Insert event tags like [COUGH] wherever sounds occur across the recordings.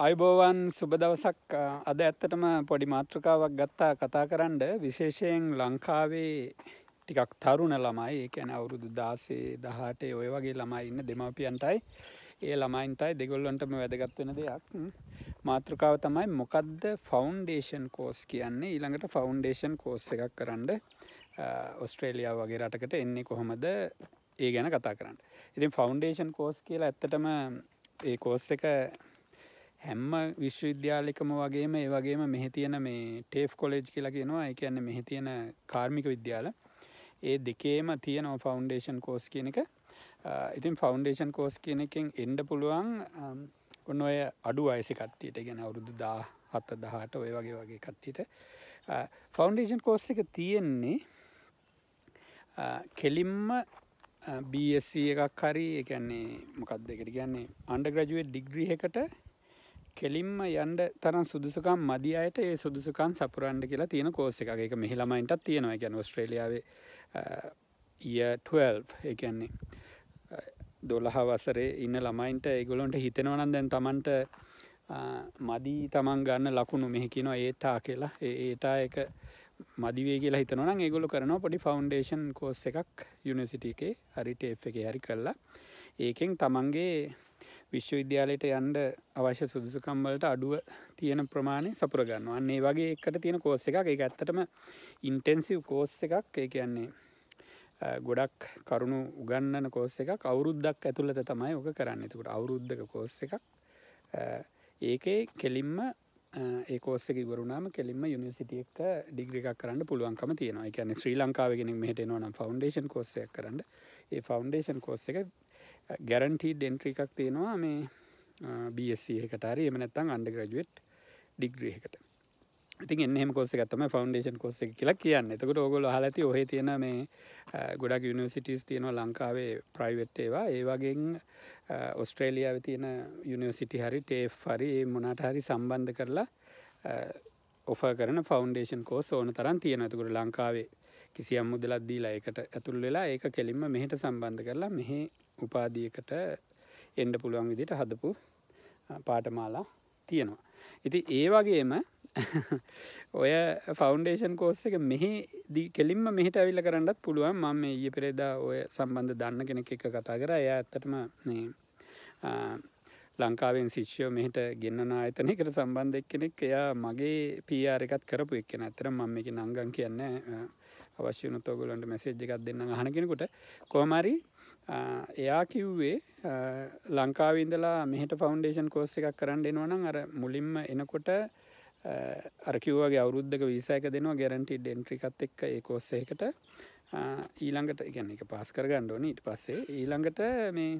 අයිබෝවන් සුබ දවසක්. අද ඇත්තටම පොඩි මාතෘකාවක් ගත්තා කතා කරන්න. විශේෂයෙන් ලංකාවේ ටිකක් තරුණ ළමයි ඒකැන අවුරුදු දාසේ දහටේ ඔය වගේ ළමයි ඉන්න දෙමවපියන්ටයි ඒ ළමයින්ටයි දෙගොල්ලොන්ටම වැදගත් වෙන දෙයක්. මාතෘකාව තමයි මොකක්ද ෆෞන්ඩේෂන් කෝස් කියන්නේ. ඊළඟට ෆෞන්ඩේෂන් කෝස් එකක් කරන්න ඔස්ට්‍රේලියාව වගේ රටකට එන්නේ කොහොමද? ඒ ගැන කතා කරන්න. ඉතින් ෆෞන්ඩේෂන් කෝස් කියලා ඇත්තටම ඒ කෝස් එක හැම්ම විශ්වවිද්‍යාලිකම වගේම ඒ වගේම මෙහි තියෙන මේ ටේෆ් කොලෙජ් කියලා කියනවා. ඒ කියන්න මෙහි තියෙන කාර්මික විද්‍යාල. ඒ දෙකේම තියෙනවා ෆෞන්ඩේෂන් කෝස් කියන එක. ඉතින් ෆෞන්ඩේෂන් කෝස් කියන එකෙන් එන්ඩ පුළුවන් ඔන්න ඔය අඩු අයසි කට්ටියට. ගැන අවුරුදු දා හත්ත දහට ඔය වගේ වගේ කට්ටිට ෆෞන්ඩේෂන් කෝස් එක තියෙන්නේ කෙලින්ම BSC එකක් හරි එකන්නේ මොකක් දෙකට කියන්නේ අන්ඩ ග්‍රජුවේட் ඩිග්‍රී එකට කෙලින්ම යන්ඩ තරම් සුදුසුකම් මදි අයට ඒ සුදුසුකන් සපුරන්ඩ කියලා තියෙන කෝස එක එක මෙහිළමයින්ටත් තියෙනවා. ගැන ඔස්ට්‍රේලියාවේ ඊය uh, 12 ඒකන්නේ uh, දොළහ වසරේ ඉන්න ළමයින්ට ඒගොලොන්ට හිතෙනවනන් දැන් තමන්ට uh, මදී තමන් ගන්න ලකුණු මෙහිකිනවා ඒටා කියලා. ඒටා එක මදිවේ කියලා හිතනවනම් ඒගොලු කරනවා පොඩි ෆෞන්ඩේෂන් කෝස් එකක් යුනිසිට එකේ හරිට එ් එක හරි කරලා. ඒකෙන් තමන්ගේ විශ්වවිද්‍යාලයට යන්ඩ අවශ්‍ය සුදුසුකම්වලට අඩුව තියෙන ප්‍රමාණය සපුරගන්න අන්නේ වගේ එකට තියෙන කෝස්ස එකක්. එක ඇත්තටම ඉන්ටෙන්සිව් කෝස්ස එකක්. ඒ කියන්නේ ගොඩක් කරුණු උගන්නන කෝස්ස එකක්. අවුරුද්දක් ඇතුළත තමයි ඕක කරන්න. එතකට අවුරුද්ධක කෝස්ස එකක්. ඒකේ කෙලින්ම ඒකෝස්සක වරුණාම කෙලින්ම යුනිසිටියක් ඩිග්‍රිකක් කරන්න පුළුවන්කම තියෙනවා. එකන ශ්‍රී ලංකාවගෙන මෙහටෙනවා ෆෞන්ඩේෂන් කෝස්සයක් කරන්න. ඒ ෆෞන්ඩේෂන් කෝස්ස එක ගැරන්ටී ඩෙන්ට්‍රී එකක් තියෙනවා මේ බSC එකටරි එම නැත්තං අන්ඩ ග්‍රජුවට් ඩිග්‍රී එකට ඉතින් එන්නෙම කොස ගත්තම ෆෞන්ඩේෂන් කොස කියලා කියන්න. එතකට ඔගොල හලති ඔහ තියෙන මේ ගොඩක් යුනිවසිටස් තියෙනවා ලංකාවේ ප්‍රයිවට් ඒවා. ඒවාගෙන් ඔස්ට්‍රේලියාව තියෙන යුනිවසිටි හරි ටේෆ් හරි මොනට හරි සම්බන්ධ කරලා ඔෆ කරන ෆෞන්ඩේෂන් කෝස් ඕන තරන් තියෙනතුකට ලංකාවේ කිසියම් මුදලත් දීලා එකට ඇතුල් වෙලා ඒක කෙලින්ම මෙහට සම්බන්ධ කරලා මෙහි උපාදියකට එන්ඩ පුළුවන් විදිට හදපු පාටමාලා තියෙනවා. ඉති ඒ වගේම [LAUGHS] ඔය ෆෞන්ඩේෂන් කෝස්ස එක මෙහි දී කෙලින්ම මෙහිට ඇවිල්ල කරන්නත් පුළුවන්. මම ඊය පෙරේදා ඔය සම්බන්ධ දන්න කෙනෙක් එක කතා කර. එය ඇත්තටම ලංකාවෙන් ශිෂ්‍යයෝ මෙහිට ගෙන්න්න ආයතනයකට සම්බන්ධ එක්කෙනෙක්. එයා මගේ පියාර එකත් කරපු එක්කෙන. ඇතර මම එක නංගන් කියන්න අවශ්‍ය නොතෝගලන්ට මැසේජ් එකක් දෙන්න අහනකෙනකුට කෝමරි එයා කිව්වේ ලංකාවින්දලා මෙහට ෆෞන්ඩේෂන් කෝස්ස එකක් කරන්න එනවනම් අර මුලින්ම එනකොට අරකිව්වගේ අවුරුද්ධක විසායක දෙනවා ගැරන්ටි ඩෙන්ට්‍රිකත් එක්ක ඒ කෝස්සයකට ඊළඟට ඉගැන්න එක පාස් කරගන්න ඕන ඊට පස්සේ. ඊළඟට මේ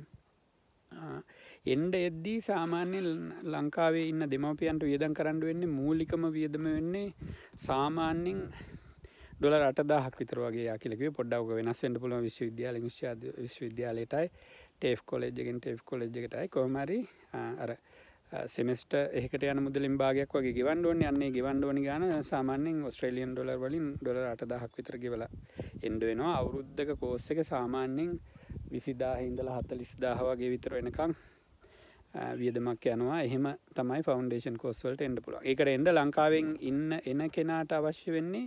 එන්ඩ එද්දී සාමාන්‍ය ලංකාවේ ඉන්න දෙමවපියන්ට වියදන් කරන්න වෙන්නේ මූලිකම වියදම වෙන්නේ සාමාන්‍යෙන් ඩොල අටදාහක් විතර වගේ කියලක පොඩ්ඩක් වෙනස් වෙන්ඩ පුළ විශ්වවිද්‍යාල විශ්වාද විශ්වවිද්‍යාලයටයි ටේෆ් කොලෙජ්ගෙන් ටේෆ් කොලෙජ්කටයි කොමරි අර සෙමස්ට එහකට යන මුදලින් භාගයක් වගේ ගවන්ඩුවන් යන්නේ ගවන්ඩෝනි ගන සාමාන්‍යෙන් ඔස්ට්‍රේලියන් ඩොලර් වලින් ඩොල අටදහක් විතර ගෙවල එන්ඩ වෙනවා. අවුරුද්ධක කෝස්ස එක සාමාන්‍යෙන් විසිදා හින්දල හත්ත ලිස්දාහ වගේ විතර වෙනකම් වියදමක් යනවා. එහෙම තමයි ෆෞන්ඩේෂන් කෝස්වලට එන්ඩ පුළ එකට එන්ඩ ලංකාවෙන් ඉන්න එන කෙනාට අවශ්‍ය වෙන්නේ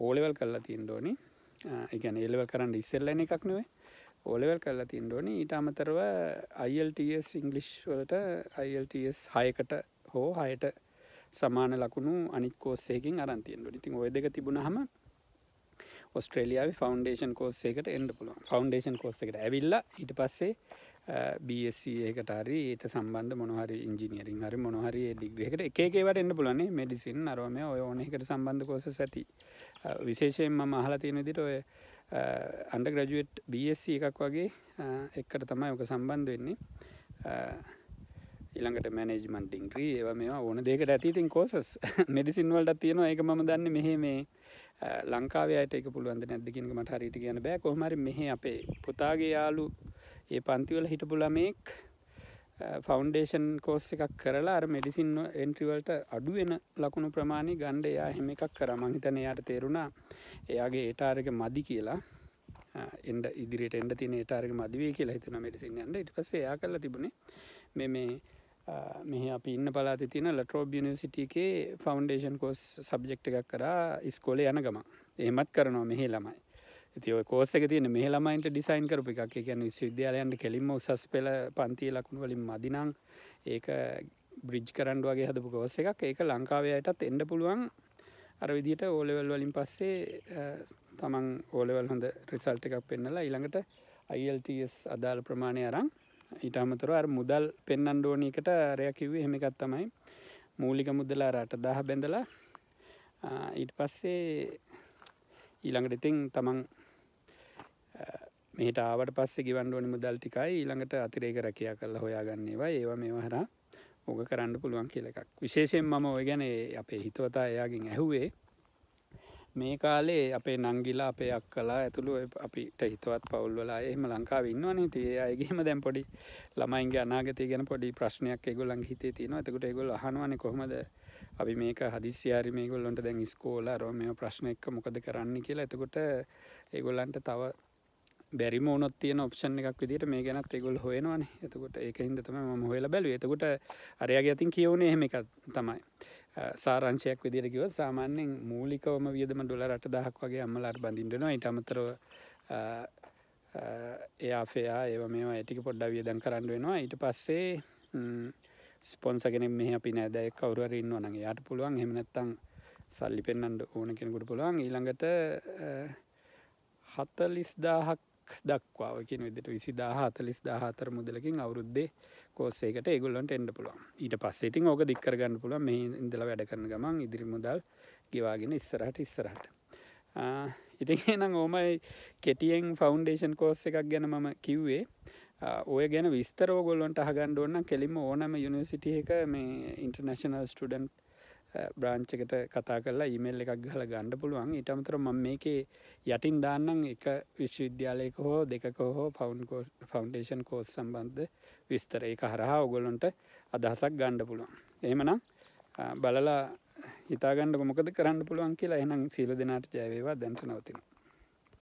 ඕලෙවල් කල්ලා තිීන්ඩෝනි එකන එලව කරන්න ඉස්සෙල්ලන එකක් නොවේ ඕලෙවල් කල්ලා තිීන්ඩෝනි ඊට අමතරව අයිල්ටස් ඉංගලිෂ් වලට අයිල්ටස් හයකට හෝ හයට සමාන ලකුණු අනික් කෝස්සේකින් අරන්තියෙන්ට ඉතින් ඔය දෙක තිබුණ හම ඔස්ට්‍රේලියාව ෆෞන්ඩේෂන් කෝස්සේකට එන්ඩ පුළුවන්. ෆෞන්ඩේෂන් කෝස්ස එකට ඇවිල්ල ඊට පස්සේ බSCකට හරි ඒට සම්බන්ධ මොනහරි ඉංජිනියරින් හරි මොනහරි ඩිග්‍රහකට එකේවට එන්න පුලන්නේ මෙඩිසින් අරම ඔය ඕනකට සම්බන්ධ කෝස ඇති. විශේෂයෙන් මම අහලා තියෙන දිට ඔය අන්ඩ ග්‍රජුවට් BSC එකක් වගේ එක්කට තමයි ඕක සම්බන්ධ වෙන්නේ. ඉළඟට මැනේජමන්ට ඉංග්‍රී ඒව මේවා ඕන දෙකට ඇතිතින් කෝසස් මෙඩිසින් වලට තියෙනවා. ඒක ම දන්න මෙහෙ මේ ලංකාවයට එක පුළුවන්ද නැද්දිකිනක මට හරිට කියන බෑ. කොහමරි මෙහ අපේ පුතාගේ යාලු ඒ පන්තිවල හිටපු ළමෙක් ෆෞන්ඩේෂන් කෝස් එකක් කරලා අර මෙඩිසින් එන්ට්‍රිවල්ට අඩුවෙන ලකුණු ප්‍රමාණි ගණ්ඩ එයා හෙම එකක් කර. මහිතන එයාට තේරුණා එයාගේ ඒටාරක මදි කියලා. එන්ඩ ඉදිරියට එන්ඩ තින ඒටාරක මදවේ කියලා හිතන මෙඩිසින් යන්ට ඉට පස්සේ එයා කල්ල තිබුණේ මෙ මේ මෙහ අපි ඉන්න පලාති තින ලටරෝබ් යනිසිටගේ ෆෞන්ඩේෂන් කෝස් සබ්ජෙක්් එකක් කරා ඉස්කෝල යන ගම එහෙමත් කරනවා මෙහි ළමයි. ඉති ඔය කෝසක තියන මේ ළමයින්ට ඩිසයින් කරපු එකක්. කියන විශ්වවිද්‍යාලයන්ට කෙලින්ම උසස් පෙළ පන්තිය ලකුණු වලින් මදිනං ඒක බ්‍රිජ් කරන්ඩ වගේ හදපු කෝස එකක්. ඒක ලංකාවයටත් එන්ඩ පුළුවන්. අර විදිට ඕලෙවල් වලින් පස්සේ තමන් ඕලෙවල් හොඳ රිසල්ට එකක් පෙන්නලා ඊළඟට අයිල්ටස් අදාළ ප්‍රමාණය අරං ඊට අමතර අර මුදල් පෙන්න්න ඩෝනීකට රය කිව්වේ හෙමිකත් තමයි. මූලික මුදලා රට දහ බැඳලා ඊට පස්සේ ඊළඟට ඉතින් තමන් මෙට ආවට පස්සේ ගිවන්ඩුවනි මුදල් ටිකයි. ඊළඟට අතිරේක රැකයා කරලා හොයාගන්නේවා ඒවා. මේ හර ඕක කරන්න පුළුවන් කියල එකක්. විශේෂයෙන් මම ඔය ගැන අපේ හිතවතා එයාගෙන් ඇහුවේ මේ කාලේ අපේ නංගිලා අපේ අක් කලා ඇතුළු අපිට හිතවත් පවුල්වලා එහෙම ලංකාව ඉන්නවනේ තිය අයගේම දැම් පොඩි ළමයින්ගේ අනාගතය ගැන පොඩි ප්‍රශ්නයක් එගොල්ලන් හිතේ තියෙන ඇතකට එගොල් අහනවන කොහොමද අපි මේක හදිසියාරි මේ ගොල්ලොන්ට දැන් ස්කෝල රෝ මේ ප්‍රශ්න එක්ක මොකද කරන්න කියලා. එතකොට ඒගොල්ලන්ට තව බැරිම ඕනොත් තියෙන ඔප්ෂන් එකක් විදිට මේ ගැනත් ඒගොල් හොයනවාන. එතකොට ඒක හිද තම ම හොල බැලු එතකොට අරයාගේ අතින් කියවනේ එහෙම එකක් තමයි. සාරංශයක් විදිරකිව සාමාන්‍යෙන් මූලිකවම වියදම ඩොල රට දහක් වගේ අම්මලර් බඳින්ටනවා ඉට අමතරව එයා ෆයා ඒව මේවා ඇටික පොඩ්ඩ වියදන් කරන්න වෙනවා. ඊට පස්සේ ස්පොන්සගෙන මෙහ අපි නෑදැයි කවරුවර ඉන්න වනගේ යට පුළුවන්. හෙමනැත්තං සල්ලි පෙන්න්නට ඕන කෙනෙකුට පුළුවන්. ඊළඟට හතලිස් දාහක් දක්වාව කියන විදිට විසි දාහ අතලිස් දාහතර මුදලකින් අවුරුද්දේ කෝස්සේකට ඒගොල්ලන්ට එන්ඩ පුළුවන්. ඊට පස්සේ ඉතින් ඕක දික්කරගන්න පුළුව මේ ඉඳල වැඩ කරන ගමන් ඉදිරි මුදල් ගෙවාගෙන ඉස්සරහට ඉස්සරහට. ඉතින් නම් ඕමයි කෙටියෙන් ෆෞන්ඩේෂන් කෝස්ස එකක් ගැන මම කිව්වේ. ඔය ගැන විස්තරෝගොල්ලොන්ට හගණ්ඩ ඕන්න කෙලිම ඕනම යුනිසිටිය එක මේ ඉන්ටර්නශනල් ස්ටඩන්ට් බ්‍රාංචකට කතා කරලා ඉමල් එකක් ගහල ගණ්ඩ පුළුවන්. ඉටමතර ම මේකේ යටින් දාන්නම් එක විශ්වවිද්‍යාලයක හෝ දෙක හෝ ෆවන්් ෆෞන්ඩේෂන් කෝස් සම්බන්ධ විස්තර. එක හරහා ඔගොලොන්ට අදහසක් ගණ්ඩ පුළුවන්. එහමනම් බලලා හිතාගණ්ඩ මොකද කරන්න පුළුවන් කියලා එනම් සීල දෙනාට ජයවේවා දැන්ට නවතිනවා